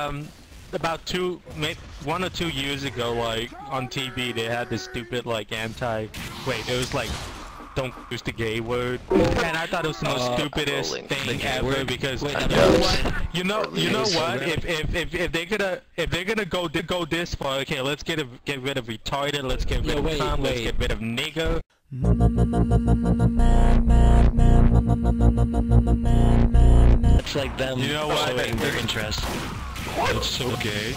um, about two, may- one or two years ago, like on TV, they had this stupid like anti. Wait, it was like, don't use the gay word, and I thought it was the most Uh, stupidest rolling. thing ever word? because Wait, you know what? You know, what? If if if if they're gonna if they're gonna go go this far, okay, let's get a, get rid of retarded, let's get rid No, of wait, cunt, let's get rid of nigger. It's like them You know what? showing their interest. It's so gay.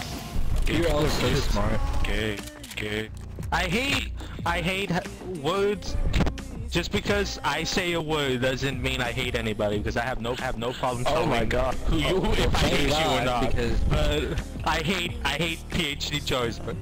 Gay You're people all are so smart. Gay. Gay. I hate I hate words. Just because I say a word doesn't mean I hate anybody because I have no have no problem Oh telling my god. who you oh, if I hate you or not. because- But I hate I hate PhD choice, but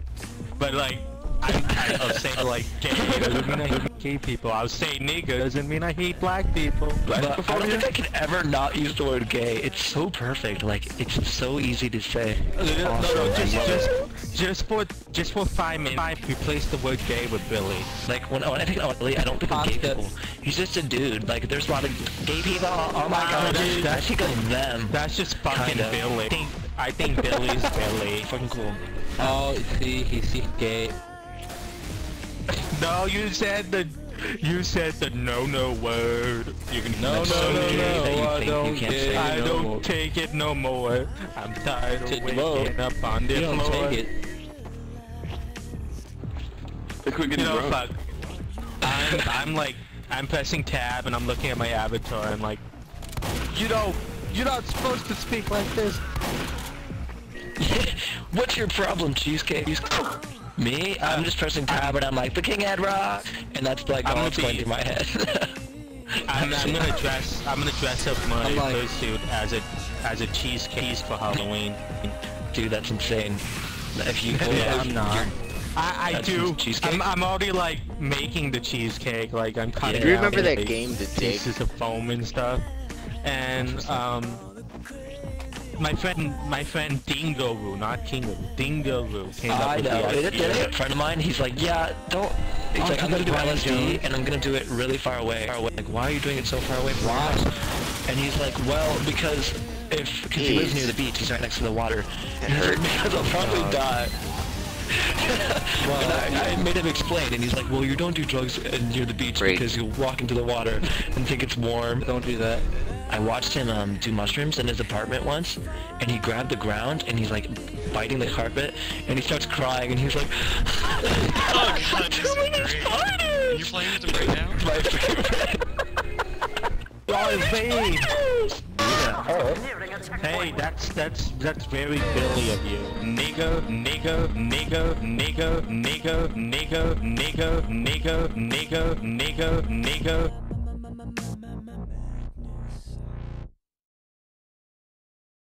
but like I, I, I'll like gay doesn't mean I hate gay people. I'll say nigger doesn't mean I hate black people. Black But I people don't think I can ever not use the word gay. It's so perfect. Like, it's so easy to say. No, no, Awesome. no, just, just, just for, just for five minutes, I replace the word gay with Billy. Like, when, when I think about Billy, I don't think of gay people. He's just a dude. Like, there's a lot of gay people. Oh, oh my Wow, god. dude. I think of them. That's just fucking Kinda. Billy. I think, I think Billy's Billy. fucking cool. Oh, see, he's see gay. No, you said the, you said the no-no word. You can No, no, so no, no, I don't can't get say it. I no don't more. take it no more. I'm tired of waking up on the You don't take it. Look, You know, fuck. I'm, I'm like, I'm pressing tab and I'm looking at my avatar and like, you know, you're not supposed to speak like this. What's your problem, cheesecake? Me? I'm just pressing tab and I'm like, the King Ed Rock! And that's like I'm all gonna that's going be- through my head. I'm, I'm gonna dress, I'm gonna dress up my I'm like- fursuit as a, as a cheesecake for Halloween. Dude, that's insane. If you pull Yeah, I'm not. I, I do. cheesecake? I'm, I'm already like making the cheesecake. Like I'm cutting. Yeah. it Do you remember into that game, The Dig? Pieces of foam and stuff. And um, my friend, my friend Dingaroo, not Kingaroo, Dingaroo came up I with know. the Did idea. it, a friend of mine, he's like, yeah, don't. He's Oh, like, I'm gonna do Brian LSD Jones. and I'm gonna do it really far away. Far away. Like, why are you doing it so far away from your house? And he's like, well, because if because he lives near the beach, he's right next to the water. And he's hurt. like, because I'll probably die. and I, I made him explain, and he's like, well, you don't do drugs uh, near the beach Great. because you'll walk into the water and think it's warm. Don't do that. I watched him um, do mushrooms in his apartment once, and he grabbed the ground and he's like biting the carpet, and he starts crying, and he's like, Oh god, this is doing this great. party! Are you playing with them right now? My favorite. Oh, it's Babe! Oh. Hey, that's that's that's very Billy of you. Nigga, nigga, nigga, nigga, nigga, nigga, nigga, nigga, nigga, nigga, nigga.